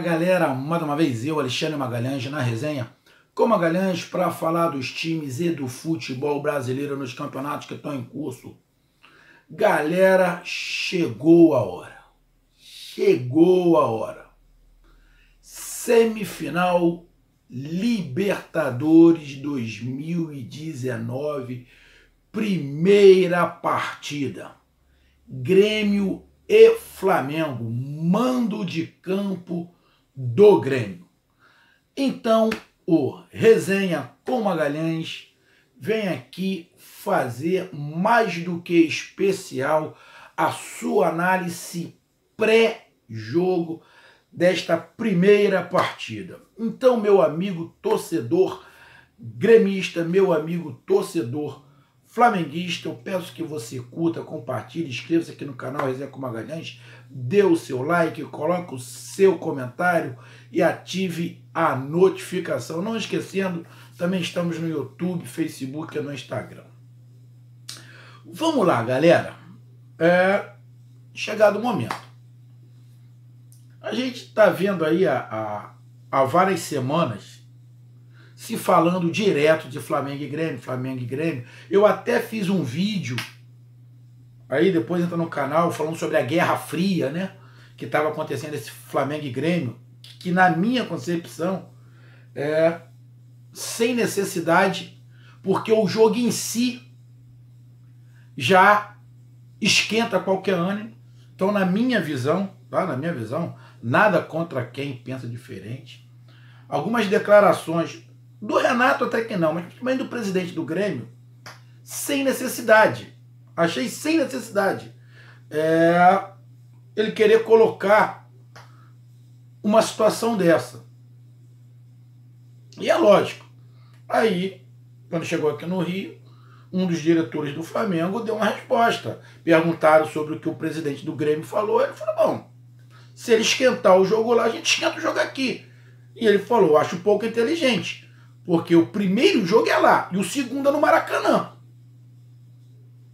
galera, mais uma vez eu, Alexandre Magalhães, na resenha com Magalhães para falar dos times e do futebol brasileiro nos campeonatos que estão em curso. Galera, chegou a hora. Chegou a hora. Semifinal Libertadores 2019, primeira partida. Grêmio e Flamengo, mando de campo do Grêmio. Então, o Resenha com Magalhães vem aqui fazer mais do que especial a sua análise pré-jogo desta primeira partida. Então, meu amigo torcedor gremista, meu amigo torcedor flamenguista, eu peço que você curta, compartilhe, inscreva-se aqui no canal Resenha com Magalhães, dê o seu like, coloque o seu comentário e ative a notificação. Não esquecendo, também estamos no YouTube, Facebook e no Instagram. Vamos lá, galera. É, chegado o momento. A gente está vendo aí há, há várias semanas se falando direto de Flamengo e Grêmio, Flamengo e Grêmio. Eu até fiz um vídeo, aí depois entra no canal, falando sobre a Guerra Fria, né? Que estava acontecendo esse Flamengo e Grêmio, que na minha concepção é sem necessidade, porque o jogo em si já esquenta qualquer ânimo. Então, na minha visão, tá? Na minha visão, nada contra quem pensa diferente. Algumas declarações do Renato até que não, mas também do presidente do Grêmio, sem necessidade. Achei sem necessidade. É, ele querer colocar uma situação dessa. E é lógico. Aí, quando chegou aqui no Rio, um dos diretores do Flamengo deu uma resposta. Perguntaram sobre o que o presidente do Grêmio falou. Ele falou: bom, se ele esquentar o jogo lá, a gente esquenta o jogo aqui. E ele falou: acho pouco inteligente. Porque o primeiro jogo é lá e o segundo é no Maracanã.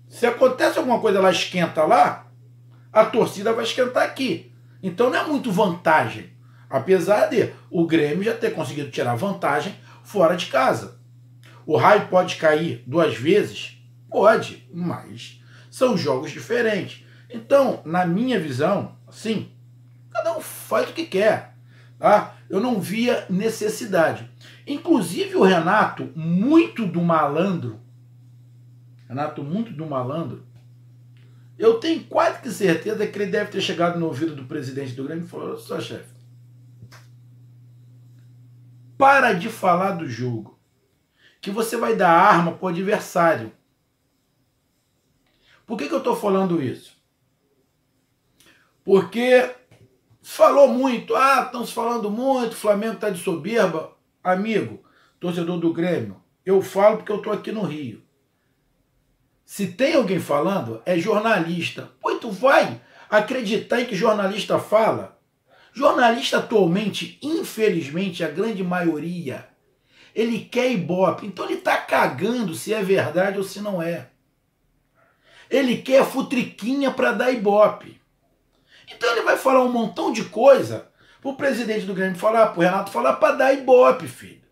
Se acontece alguma coisa lá, esquenta lá, a torcida vai esquentar aqui. Então não é muito vantagem. Apesar de o Grêmio já ter conseguido tirar vantagem fora de casa. O raio pode cair duas vezes? Pode, mas são jogos diferentes. Então, na minha visão, sim, cada um faz o que quer. Tá? Eu não via necessidade. Inclusive o Renato, muito do malandro, Renato, muito do malandro, eu tenho quase que certeza que ele deve ter chegado no ouvido do presidente do Grêmio e falou: só chefe, para de falar do jogo, que você vai dar arma para o adversário. Por que, que eu estou falando isso? Porque falou muito, ah, estão se falando muito, o Flamengo está de soberba. Amigo, torcedor do Grêmio, eu falo porque eu estou aqui no Rio. Se tem alguém falando, é jornalista. Pois tu vai acreditar em que jornalista fala? Jornalista atualmente, infelizmente, a grande maioria, ele quer ibope. Então ele está cagando se é verdade ou se não é. Ele quer futriquinha para dar ibope. Então ele vai falar um montão de coisa o presidente do Grêmio falar, pro Renato falar para dar ibope, filho.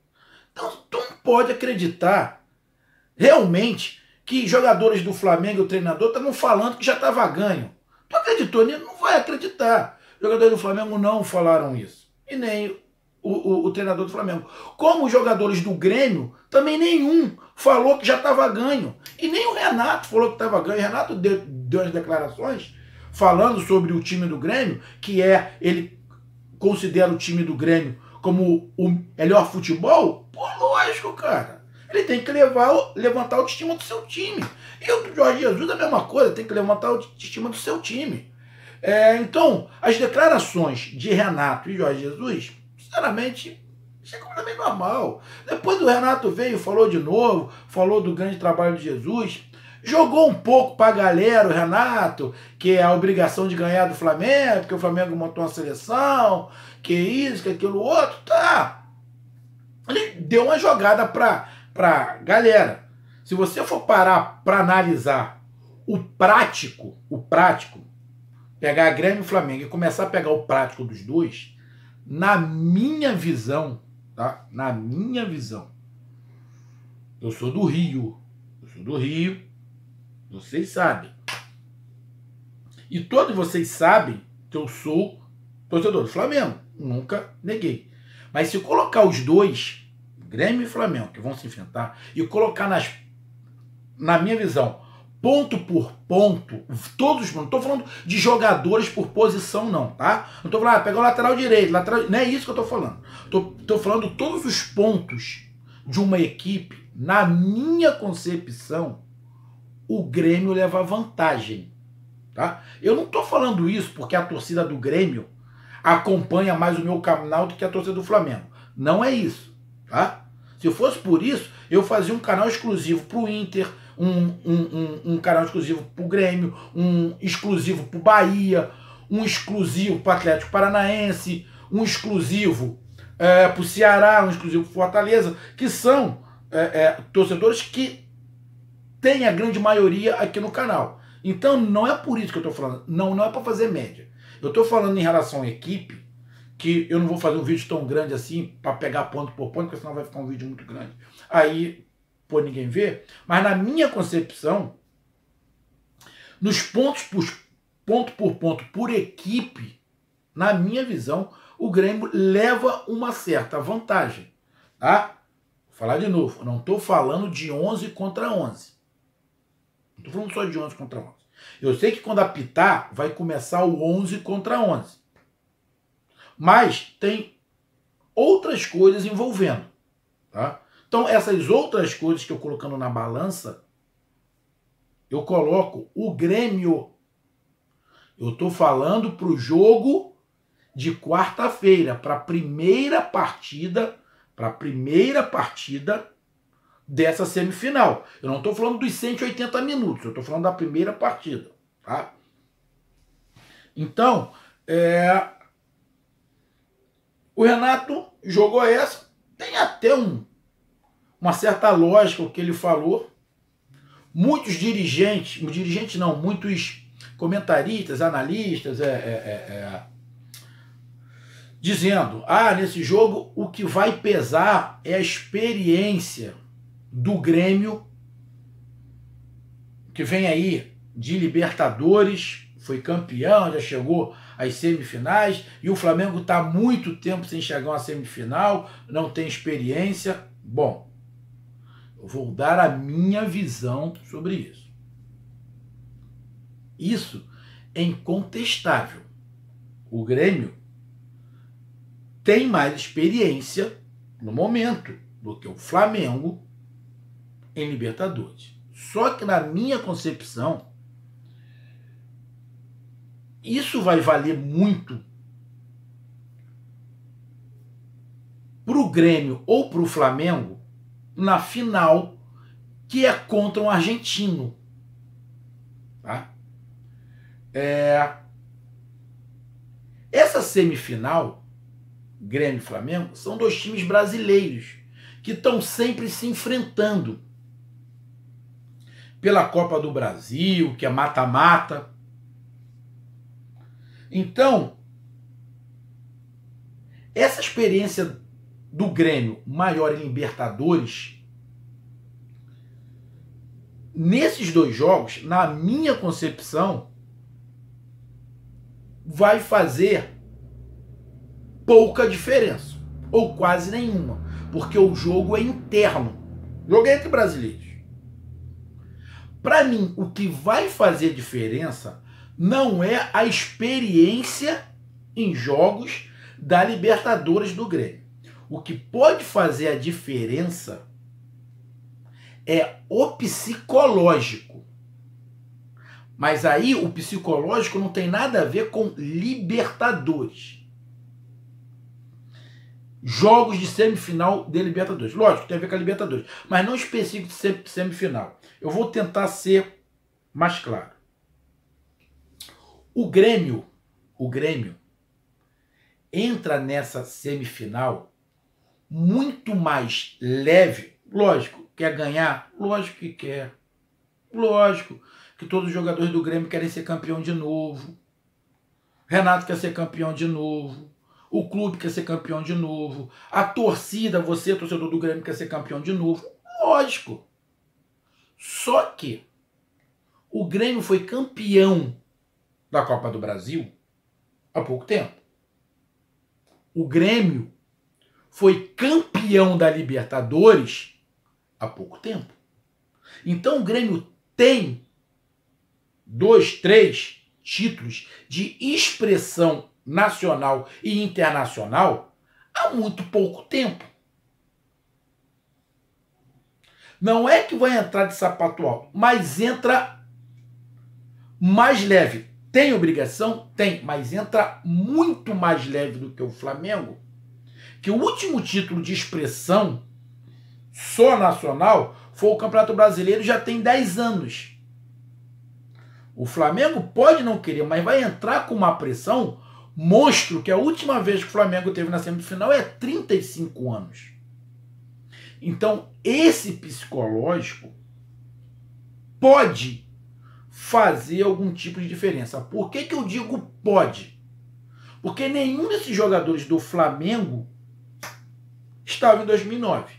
Então tu não pode acreditar realmente que jogadores do Flamengo, o treinador, estavam falando que já estava ganho. Tu acreditou nisso? Não vai acreditar. Jogadores do Flamengo não falaram isso. E nem o, o, o, treinador do Flamengo. Como os jogadores do Grêmio, também nenhum falou que já estava ganho. E nem o Renato falou que estava ganho. O Renato deu, deu as declarações falando sobre o time do Grêmio, que é ele considera o time do Grêmio como o melhor futebol, pô, lógico, cara. Ele tem que levar, levantar a autoestima do seu time. E o do Jorge Jesus é a mesma coisa, tem que levantar a autoestima do seu time. É, então, as declarações de Renato e Jorge Jesus, sinceramente, isso é completamente normal. Depois o Renato veio, falou de novo, falou do grande trabalho de Jesus. Jogou um pouco para a galera, o Renato, que é a obrigação de ganhar do Flamengo, porque o Flamengo montou uma seleção, que isso, que aquilo outro, tá. Ele deu uma jogada para a galera. Se você for parar para analisar o prático, o prático, pegar a Grêmio e o Flamengo e começar a pegar o prático dos dois, na minha visão, tá? Na minha visão. Eu sou do Rio. Eu sou do Rio. Vocês sabem. E todos vocês sabem que eu sou torcedor do Flamengo. Nunca neguei. Mas se colocar os dois, Grêmio e Flamengo, que vão se enfrentar, e colocar nas, na minha visão, ponto por ponto, todos, não estou falando de jogadores por posição, não, tá? Não estou falando, ah, pegou o lateral direito, lateral. Não é isso que eu estou falando. Estou falando todos os pontos de uma equipe, na minha concepção, o Grêmio leva vantagem. Tá? Eu não estou falando isso porque a torcida do Grêmio acompanha mais o meu canal do que a torcida do Flamengo. Não é isso. Tá? Se fosse por isso, eu fazia um canal exclusivo para o Inter, um, um, um, um, canal exclusivo para o Grêmio, um exclusivo para o Bahia, um exclusivo para o Atlético Paranaense, um exclusivo é, para o Ceará, um exclusivo para Fortaleza, que são é, é, torcedores que têm a grande maioria aqui no canal. Então não é por isso que eu estou falando. Não, não é para fazer média. Eu estou falando em relação à equipe, que eu não vou fazer um vídeo tão grande assim para pegar ponto por ponto, porque senão vai ficar um vídeo muito grande. Aí, pô, ninguém vê. Mas na minha concepção, nos pontos por ponto por ponto por equipe, na minha visão, o Grêmio leva uma certa vantagem. Tá? Vou falar de novo, não estou falando de 11 contra 11. Estou falando só de 11 contra 11. Eu sei que quando apitar, vai começar o 11 contra 11. Mas tem outras coisas envolvendo. Tá? Então, essas outras coisas que eu colocando na balança, eu coloco o Grêmio. Eu estou falando para o jogo de quarta-feira, para primeira partida, para a primeira partida dessa semifinal. Eu não estou falando dos 180 minutos, eu estou falando da primeira partida. Tá? Então, é, o Renato jogou essa, tem até um, uma certa lógica o que ele falou. Muitos dirigentes, dirigentes não, muitos comentaristas, analistas, é, é, é, é dizendo: ah, nesse jogo o que vai pesar é a experiência do Grêmio, que vem aí de Libertadores, foi campeão, já chegou às semifinais, e o Flamengo está muito tempo sem chegar a uma semifinal, não tem experiência. Bom, eu vou dar a minha visão sobre isso. Isso é incontestável. O Grêmio tem mais experiência no momento do que o Flamengo em Libertadores. Só que na minha concepção, isso vai valer muito para o Grêmio ou para o Flamengo na final que é contra um argentino. Tá? É... Essa semifinal, Grêmio e Flamengo, são dois times brasileiros que estão sempre se enfrentando pela Copa do Brasil, que é mata-mata. Então, essa experiência do Grêmio maior em Libertadores, nesses dois jogos, na minha concepção, vai fazer pouca diferença, ou quase nenhuma, porque o jogo é interno. Jogo é entre brasileiros. Para mim, o que vai fazer diferença não é a experiência em jogos da Libertadores do Grêmio. O que pode fazer a diferença é o psicológico. Mas aí o psicológico não tem nada a ver com Libertadores jogos de semifinal de Libertadores. Lógico, tem a ver com a Libertadores, mas não específico de semifinal. Eu vou tentar ser mais claro. O Grêmio, o Grêmio entra nessa semifinal muito mais leve. Lógico, quer ganhar? Lógico que quer. Lógico que todos os jogadores do Grêmio querem ser campeão de novo. Renato quer ser campeão de novo. O clube quer ser campeão de novo, a torcida, você, torcedor do Grêmio, quer ser campeão de novo. Lógico. Só que o Grêmio foi campeão da Copa do Brasil há pouco tempo. O Grêmio foi campeão da Libertadores há pouco tempo. Então o Grêmio tem dois, três títulos de expressão nacional e internacional há muito pouco tempo. Não é que vai entrar de sapato alto, mas entra mais leve. Tem obrigação? Tem, mas entra muito mais leve do que o Flamengo. Que o último título de expressão só nacional foi o Campeonato Brasileiro já tem 10 anos. O Flamengo pode não querer, mas vai entrar com uma pressão monstro que a última vez que o Flamengo teve na semifinal é 35 anos. Então, esse psicológico pode fazer algum tipo de diferença. Por que, que eu digo pode? Porque nenhum desses jogadores do Flamengo estava em 2009.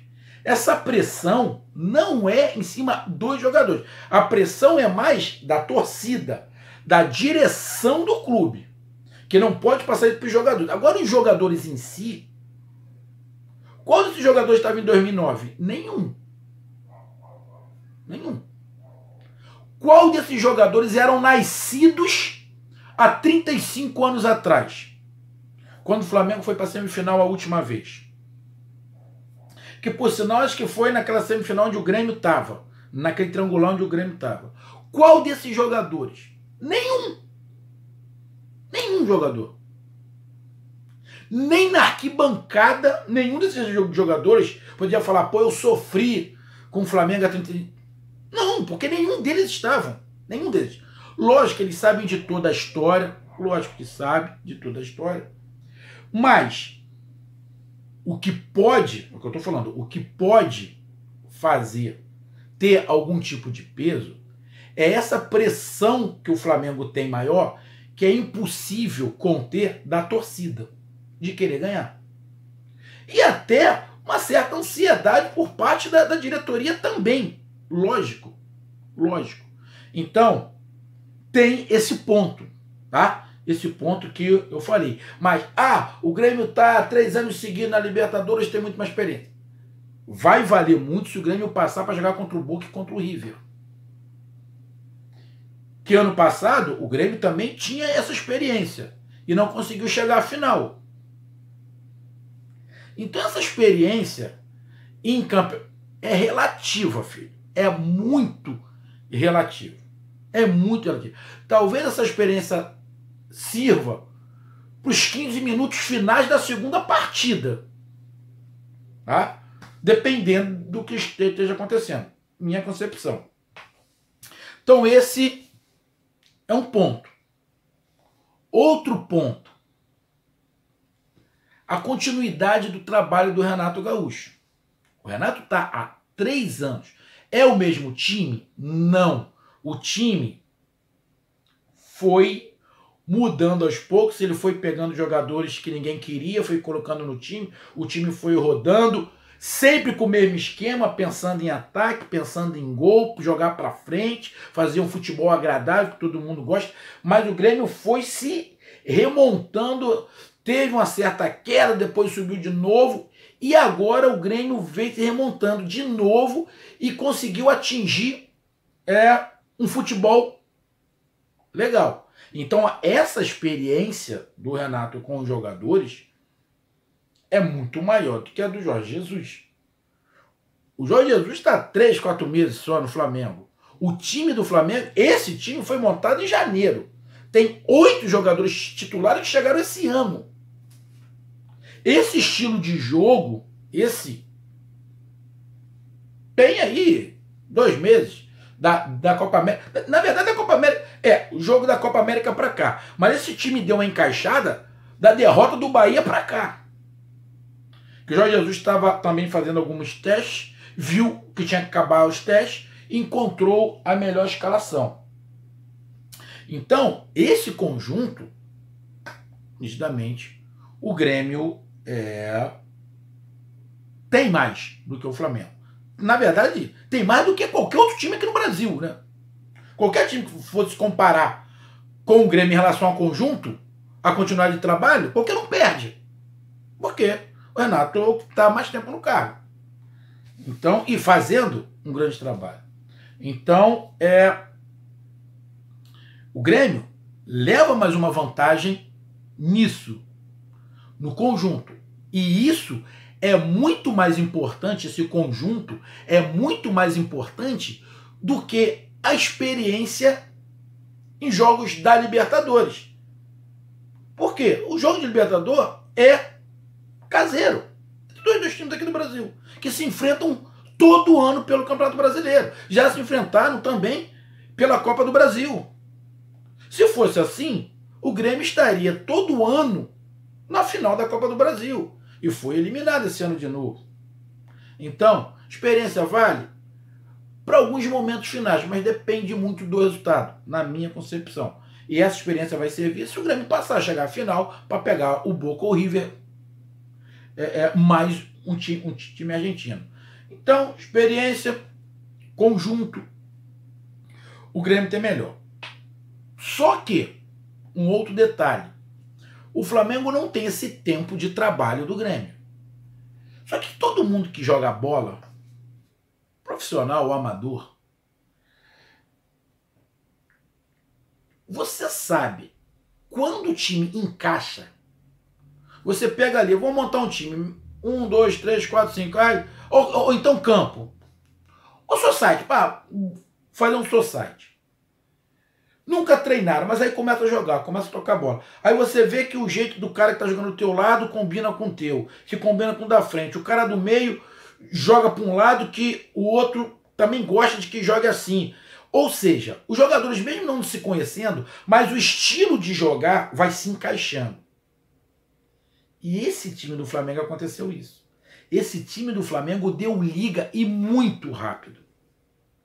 Essa pressão não é em cima dos jogadores. A pressão é mais da torcida, da direção do clube, que não pode passar isso para os jogadores. Agora, os jogadores em si, desses jogadores estava em 2009? Nenhum. Nenhum. Qual desses jogadores eram nascidos há 35 anos atrás? Quando o Flamengo foi para a semifinal a última vez que por sinal acho que foi naquela semifinal onde o Grêmio estava, naquele triangulão onde o Grêmio estava. Qual desses jogadores? Nenhum. Nenhum jogador. Nem na arquibancada, nenhum desses jogadores podia falar, pô, eu sofri com o Flamengo a 30. Não, porque nenhum deles estavam. Nenhum deles. Lógico que eles sabem de toda a história, lógico que sabem de toda a história. Mas o que pode, o que eu estou falando, o que pode fazer ter algum tipo de peso é essa pressão que o Flamengo tem maior, que é impossível conter da torcida, de querer ganhar. E até uma certa ansiedade por parte da, da diretoria também. Lógico. Lógico. Então, tem esse ponto, tá? esse ponto que eu falei. Mas, ah, o Grêmio está três anos seguidos na Libertadores, tem muito mais experiência. Vai valer muito se o Grêmio passar para jogar contra o Boca e contra o River. Que ano passado o Grêmio também tinha essa experiência e não conseguiu chegar à final. Então essa experiência em campo é relativa, filho. É muito relativa. É muito relativa. Talvez essa experiência sirva para os 15 minutos finais da segunda partida. Tá? Dependendo do que esteja acontecendo. Minha concepção. Então, esse é um ponto. Outro ponto. A continuidade do trabalho do Renato Gaúcho. O Renato está há três anos. É o mesmo time? Não. O time foi mudando aos poucos. Ele foi pegando jogadores que ninguém queria, foi colocando no time, o time foi rodando, sempre com o mesmo esquema, pensando em ataque, pensando em gol, jogar para frente, fazer um futebol agradável que todo mundo gosta. Mas o Grêmio foi se remontando, teve uma certa queda, depois subiu de novo. E agora o Grêmio veio se remontando de novo e conseguiu atingir é, um futebol legal. Então, essa experiência do Renato com os jogadores é muito maior do que a do Jorge Jesus. O Jorge Jesus está três, quatro meses só no Flamengo. O time do Flamengo, esse time foi montado em janeiro. Tem oito jogadores titulares que chegaram esse ano. Esse estilo de jogo, esse, tem aí dois meses da, da Copa América. Na verdade, a Copa América. É, o jogo da Copa América para cá. Mas esse time deu uma encaixada da derrota do Bahia para cá. Que o Jorge Jesus estava também fazendo alguns testes, viu que tinha que acabar os testes, encontrou a melhor escalação. Então, esse conjunto, nitidamente, o Grêmio é, tem mais do que o Flamengo. Na verdade, tem mais do que qualquer outro time aqui no Brasil, né? Qualquer time que fosse comparar com o Grêmio em relação ao conjunto, a continuidade de trabalho, qualquer um perde. Por quê? O Renato está mais tempo no cargo. Então, e fazendo um grande trabalho. Então, é o Grêmio leva mais uma vantagem nisso, no conjunto. E isso é muito mais importante, esse conjunto é muito mais importante do que a experiência em jogos da Libertadores. Por quê? O jogo de Libertador é caseiro. Dois dos times aqui do Brasil, que se enfrentam todo ano pelo Campeonato Brasileiro. Já se enfrentaram também pela Copa do Brasil. Se fosse assim, o Grêmio estaria todo ano na final da Copa do Brasil. E foi eliminado esse ano de novo. Então, experiência vale para alguns momentos finais, mas depende muito do resultado, na minha concepção. E essa experiência vai servir se o Grêmio passar a chegar à final para pegar o Boca ou o River é, é, mais um time, um time argentino. Então, experiência, conjunto, o Grêmio tem melhor. Só que, um outro detalhe, o Flamengo não tem esse tempo de trabalho do Grêmio. Só que todo mundo que joga bola, profissional ou amador, você sabe quando o time encaixa você pega ali, vou montar um time. Um, dois, três, quatro, cinco. Ou, ou, ou então campo. O society, pá, fazer um society. Nunca treinaram, mas aí começa a jogar, começa a tocar bola. Aí você vê que o jeito do cara que tá jogando do teu lado combina com o teu, que combina com o da frente. O cara do meio joga para um lado que o outro também gosta de que jogue assim. Ou seja, os jogadores, mesmo não se conhecendo, mas o estilo de jogar vai se encaixando. E esse time do Flamengo aconteceu isso. Esse time do Flamengo deu liga e muito rápido.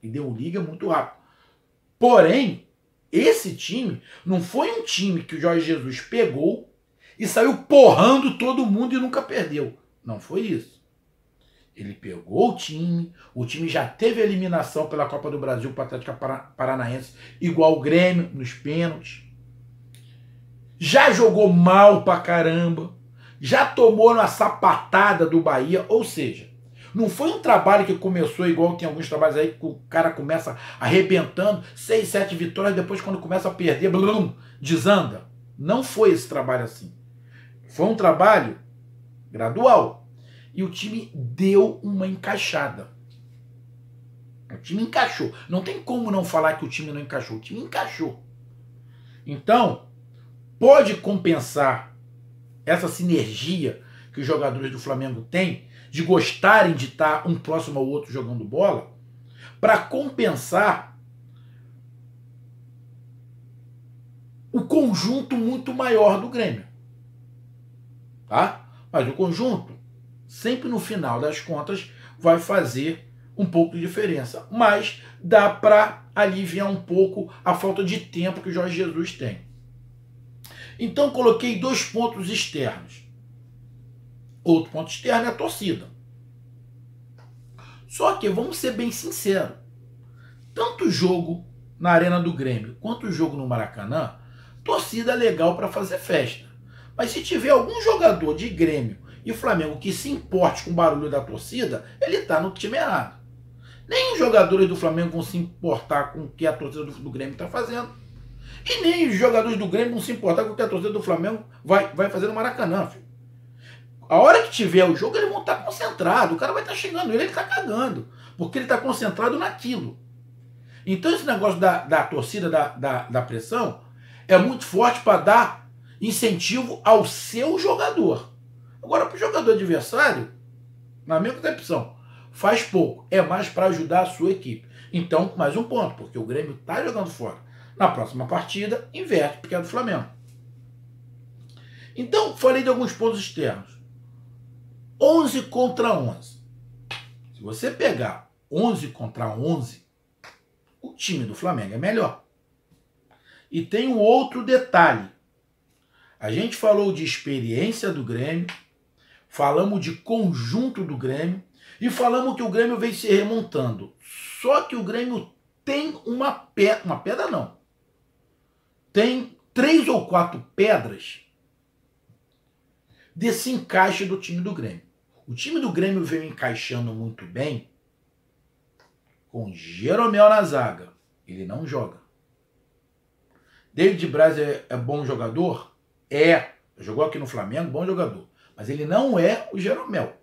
E deu liga muito rápido. Porém, esse time não foi um time que o Jorge Jesus pegou e saiu porrando todo mundo e nunca perdeu. Não foi isso. Ele pegou o time, o time já teve eliminação pela Copa do Brasil para Atlético Paranaense, igual o Grêmio nos pênaltis. Já jogou mal pra caramba já tomou na sapatada do Bahia, ou seja, não foi um trabalho que começou igual tem alguns trabalhos aí que o cara começa arrebentando, seis, sete vitórias, depois quando começa a perder, blum, desanda. Não foi esse trabalho assim. Foi um trabalho gradual. E o time deu uma encaixada. O time encaixou. Não tem como não falar que o time não encaixou. O time encaixou. Então, pode compensar essa sinergia que os jogadores do Flamengo têm de gostarem de estar um próximo ao outro jogando bola, para compensar o conjunto muito maior do Grêmio. Tá? Mas o conjunto, sempre no final das contas, vai fazer um pouco de diferença. Mas dá para aliviar um pouco a falta de tempo que o Jorge Jesus tem. Então coloquei dois pontos externos. Outro ponto externo é a torcida. Só que, vamos ser bem sinceros, tanto o jogo na Arena do Grêmio quanto o jogo no Maracanã, torcida é legal para fazer festa. Mas se tiver algum jogador de Grêmio e Flamengo que se importe com o barulho da torcida, ele está no time errado. Nem os jogadores do Flamengo vão se importar com o que a torcida do, Grêmio está fazendo. E nem os jogadores do Grêmio vão se importar com o que a torcida do Flamengo vai, vai fazer no Maracanã, filho. A hora que tiver o jogo, eles vão estar concentrados. O cara vai estar chegando ele, ele está cagando. Porque ele está concentrado naquilo. Então esse negócio da, da torcida, da, da, da pressão, é muito forte para dar incentivo ao seu jogador. Agora, para o jogador adversário, na minha concepção, faz pouco. É mais para ajudar a sua equipe. Então, mais um ponto, porque o Grêmio está jogando fora. Na próxima partida, inverte, porque é do Flamengo. Então, falei de alguns pontos externos. 11 contra 11. Se você pegar 11 contra 11, o time do Flamengo é melhor. E tem um outro detalhe. A gente falou de experiência do Grêmio, falamos de conjunto do Grêmio e falamos que o Grêmio vem se remontando. Só que o Grêmio tem uma pedra, uma pedra não. Tem três ou quatro pedras desse encaixe do time do Grêmio. O time do Grêmio veio encaixando muito bem com Jeromel na zaga. Ele não joga. David Braz é, é bom jogador? É. Jogou aqui no Flamengo, bom jogador. Mas ele não é o Jeromel.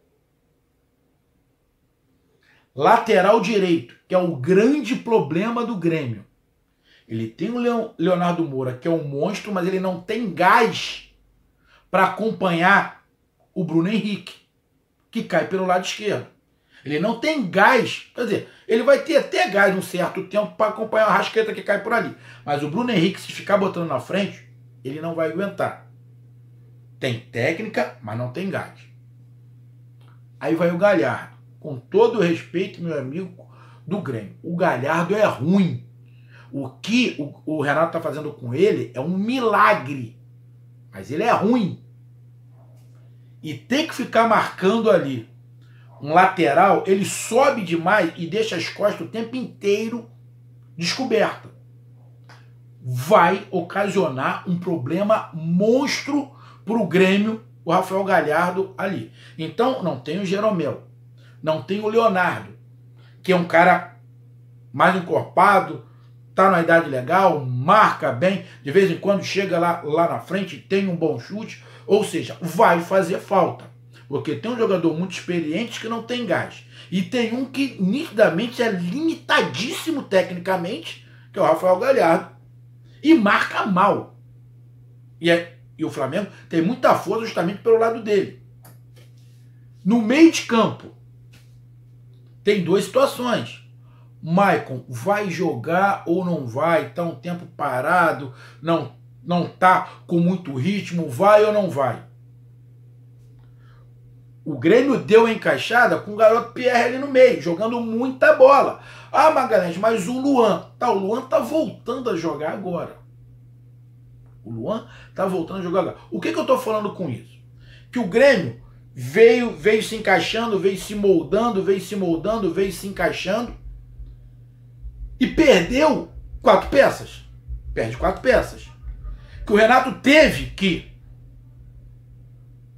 Lateral direito, que é o grande problema do Grêmio. Ele tem o Leonardo Moura, que é um monstro, mas ele não tem gás para acompanhar o Bruno Henrique, que cai pelo lado esquerdo. Ele não tem gás, quer dizer, ele vai ter até gás um certo tempo para acompanhar a rasqueta que cai por ali. Mas o Bruno Henrique, se ficar botando na frente, ele não vai aguentar. Tem técnica, mas não tem gás. Aí vai o Galhardo. Com todo o respeito, meu amigo do Grêmio, o Galhardo é ruim. O que o, o Renato está fazendo com ele é um milagre. Mas ele é ruim. E tem que ficar marcando ali. Um lateral, ele sobe demais e deixa as costas o tempo inteiro descoberta. Vai ocasionar um problema monstro para o Grêmio, o Rafael Galhardo ali. Então, não tem o Jeromel, não tem o Leonardo, que é um cara mais encorpado, tá na idade legal, marca bem, de vez em quando chega lá, lá na frente, tem um bom chute, ou seja, vai fazer falta. Porque tem um jogador muito experiente que não tem gás. E tem um que nitidamente é limitadíssimo tecnicamente, que é o Rafael Galhardo, e marca mal. E, é, e o Flamengo tem muita força justamente pelo lado dele. No meio de campo, tem duas situações. Maicon vai jogar ou não vai? Está um tempo parado, não não tá com muito ritmo, vai ou não vai? O Grêmio deu a encaixada com o garoto Pierre ali no meio, jogando muita bola. Ah, Magalhães, mas o Luan, tá, o Luan tá voltando a jogar agora. O Luan tá voltando a jogar agora. O que que eu tô falando com isso? Que o Grêmio veio, veio se encaixando, veio se moldando, veio se moldando, veio se encaixando e perdeu quatro peças. Perde quatro peças. Que o Renato teve que,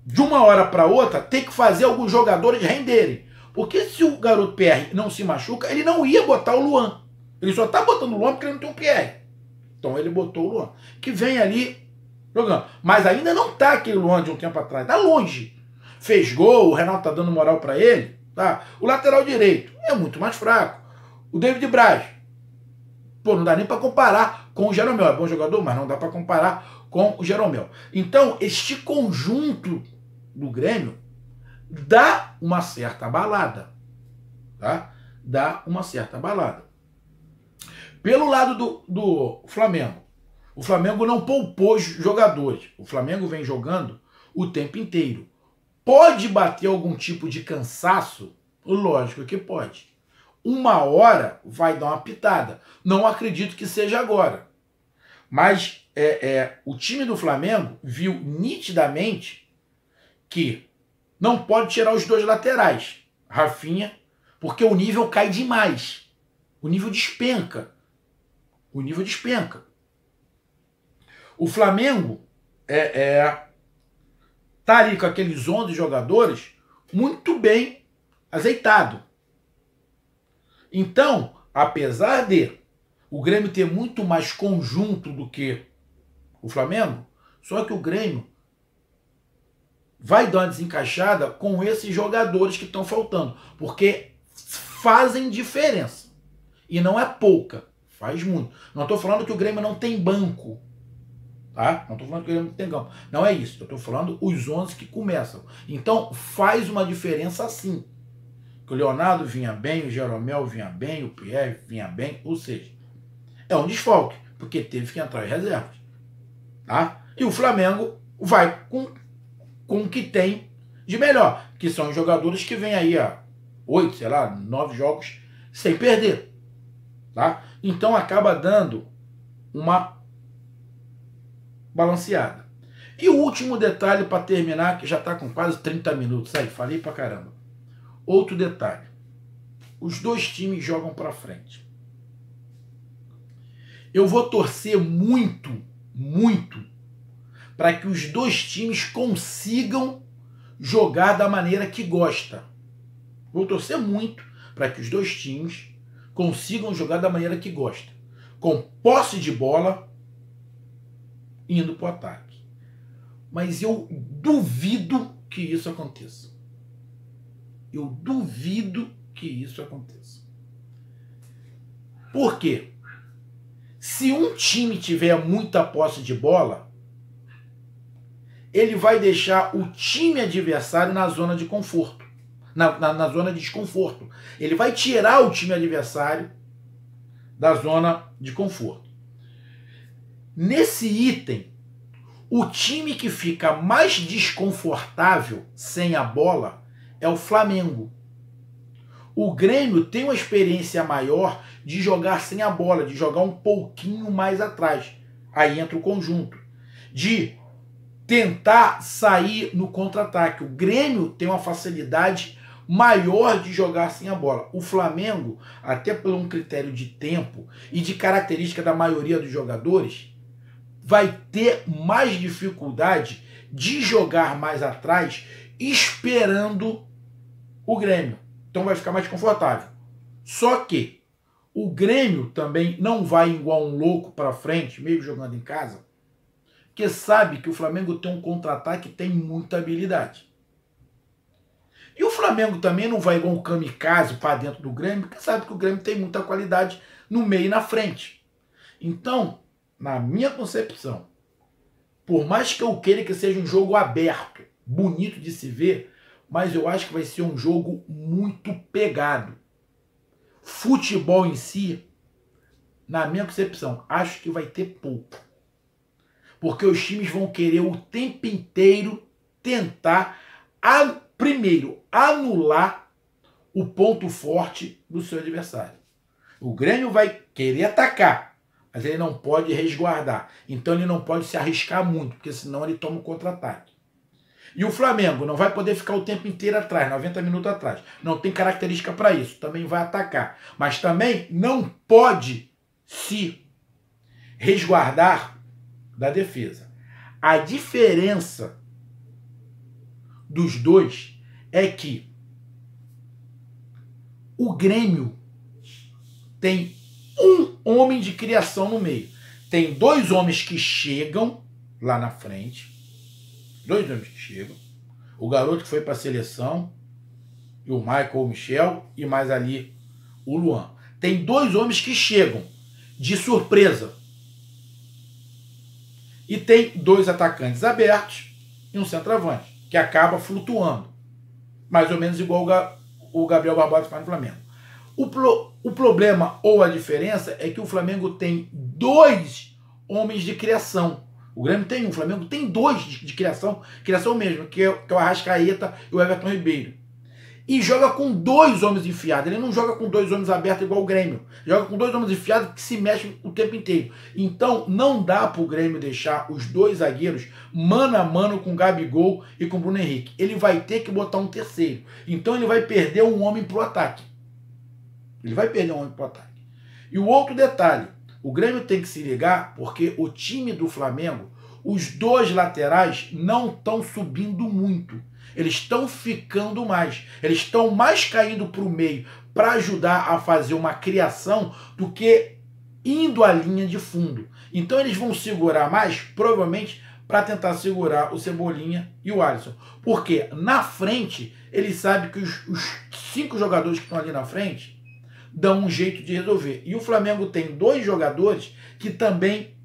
de uma hora para outra, ter que fazer alguns jogadores renderem. Porque se o garoto PR não se machuca, ele não ia botar o Luan. Ele só tá botando o Luan porque ele não tem um PR. Então ele botou o Luan. Que vem ali jogando. Mas ainda não tá aquele Luan de um tempo atrás. Tá longe. Fez gol, o Renato tá dando moral para ele. Tá? O lateral direito é muito mais fraco. O David Braz Pô, não dá nem para comparar com o Jeromel. É bom jogador, mas não dá para comparar com o Jeromel. Então, este conjunto do Grêmio dá uma certa balada. Tá? Dá uma certa balada. Pelo lado do, do Flamengo, o Flamengo não poupou jogadores. O Flamengo vem jogando o tempo inteiro. Pode bater algum tipo de cansaço? Lógico que pode uma hora vai dar uma pitada. Não acredito que seja agora. Mas é, é, o time do Flamengo viu nitidamente que não pode tirar os dois laterais, Rafinha, porque o nível cai demais. O nível despenca. O nível despenca. O Flamengo é, é tá ali com aqueles 11 jogadores muito bem azeitado. Então, apesar de o Grêmio ter muito mais conjunto do que o Flamengo, só que o Grêmio vai dar uma desencaixada com esses jogadores que estão faltando, porque fazem diferença. E não é pouca, faz muito. Não estou falando que o Grêmio não tem banco, tá? Não estou falando que o Grêmio não tem campo. Não é isso. Eu estou falando os 11 que começam. Então faz uma diferença sim o Leonardo vinha bem, o Jeromel vinha bem, o Pierre vinha bem, ou seja, é um desfalque, porque teve que entrar em reservas. Tá? E o Flamengo vai com, com o que tem de melhor, que são os jogadores que vêm aí há oito, sei lá, nove jogos sem perder. Tá? Então acaba dando uma balanceada. E o último detalhe para terminar, que já está com quase 30 minutos. Aí, falei pra caramba. Outro detalhe. Os dois times jogam para frente. Eu vou torcer muito, muito, para que os dois times consigam jogar da maneira que gosta. Vou torcer muito para que os dois times consigam jogar da maneira que gosta. Com posse de bola, indo para o ataque. Mas eu duvido que isso aconteça. Eu duvido que isso aconteça. Por quê? Se um time tiver muita posse de bola, ele vai deixar o time adversário na zona de conforto, na, na, na zona de desconforto. Ele vai tirar o time adversário da zona de conforto. Nesse item, o time que fica mais desconfortável sem a bola é o Flamengo. O Grêmio tem uma experiência maior de jogar sem a bola, de jogar um pouquinho mais atrás. Aí entra o conjunto. De tentar sair no contra-ataque. O Grêmio tem uma facilidade maior de jogar sem a bola. O Flamengo, até por um critério de tempo e de característica da maioria dos jogadores, vai ter mais dificuldade de jogar mais atrás esperando o Grêmio. Então vai ficar mais confortável. Só que o Grêmio também não vai igual um louco para frente, mesmo jogando em casa, porque sabe que o Flamengo tem um contra-ataque tem muita habilidade. E o Flamengo também não vai igual um kamikaze para dentro do Grêmio, porque sabe que o Grêmio tem muita qualidade no meio e na frente. Então, na minha concepção, por mais que eu queira que seja um jogo aberto, bonito de se ver, mas eu acho que vai ser um jogo muito pegado. Futebol em si, na minha concepção, acho que vai ter pouco porque os times vão querer o tempo inteiro tentar, primeiro, anular o ponto forte do seu adversário. O Grêmio vai querer atacar, mas ele não pode resguardar. Então ele não pode se arriscar muito, porque senão ele toma o contra-ataque. E o Flamengo não vai poder ficar o tempo inteiro atrás, 90 minutos atrás. Não tem característica para isso. Também vai atacar. Mas também não pode se resguardar da defesa. A diferença dos dois é que o Grêmio tem um homem de criação no meio. Tem dois homens que chegam lá na frente. Dois homens que chegam. O garoto que foi para a seleção, e o Michael o Michel, e mais ali o Luan. Tem dois homens que chegam de surpresa. E tem dois atacantes abertos e um centroavante, que acaba flutuando. Mais ou menos igual o Gabriel Barbosa faz no Flamengo. O, pro, o problema ou a diferença é que o Flamengo tem dois homens de criação. O Grêmio tem um, o Flamengo tem dois de, de criação, criação mesmo, que é, que é o Arrascaeta e o Everton Ribeiro e joga com dois homens enfiados. Ele não joga com dois homens abertos igual o Grêmio. Joga com dois homens enfiados que se mexem o tempo inteiro. Então não dá para o Grêmio deixar os dois zagueiros mano a mano com Gabigol e com Bruno Henrique. Ele vai ter que botar um terceiro. Então ele vai perder um homem para o ataque. Ele vai perder um homem para o ataque. E o outro detalhe, o Grêmio tem que se ligar porque o time do Flamengo, os dois laterais não estão subindo muito. Eles estão ficando mais. Eles estão mais caindo para o meio para ajudar a fazer uma criação do que indo à linha de fundo. Então eles vão segurar mais, provavelmente, para tentar segurar o Cebolinha e o Alisson. Porque na frente, ele sabe que os, os cinco jogadores que estão ali na frente dão um jeito de resolver. E o Flamengo tem dois jogadores que também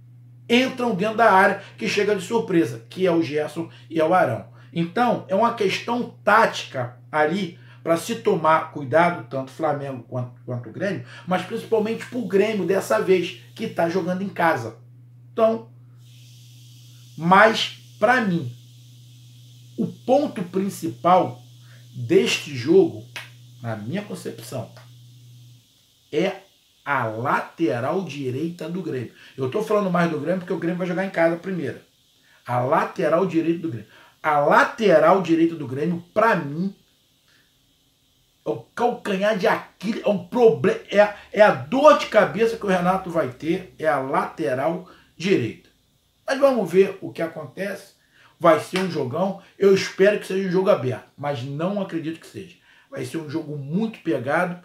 entram dentro da área, que chega de surpresa, que é o Gerson e é o Arão. Então, é uma questão tática ali para se tomar cuidado, tanto Flamengo quanto, quanto o Grêmio, mas principalmente para o Grêmio dessa vez, que está jogando em casa. Então, mas para mim, o ponto principal deste jogo, na minha concepção, é a lateral direita do Grêmio. Eu estou falando mais do Grêmio porque o Grêmio vai jogar em casa primeiro. A lateral direita do Grêmio. A lateral direita do Grêmio, para mim, é o calcanhar de Aquiles, é um problema, é, é a dor de cabeça que o Renato vai ter, é a lateral direita. Mas vamos ver o que acontece. Vai ser um jogão. Eu espero que seja um jogo aberto, mas não acredito que seja. Vai ser um jogo muito pegado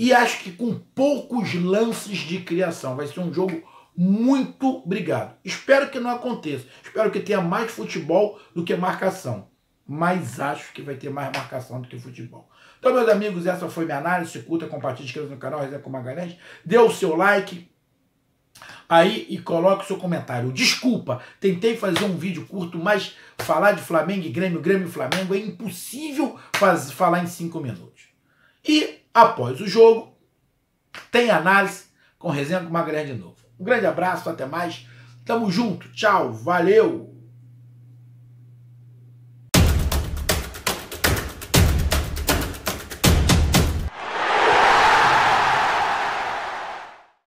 e acho que com poucos lances de criação. Vai ser um jogo muito brigado. Espero que não aconteça. Espero que tenha mais futebol do que marcação. Mas acho que vai ter mais marcação do que futebol. Então, meus amigos, essa foi minha análise. Se curta, compartilhe, inscreva no canal Resenha com Magalhães. Dê o seu like aí e coloque o seu comentário. Desculpa, tentei fazer um vídeo curto, mas falar de Flamengo e Grêmio, Grêmio e Flamengo é impossível faz, falar em cinco minutos. E após o jogo, tem análise com resenha com Magalhães de novo. Um grande abraço, até mais. Tamo junto. Tchau. Valeu.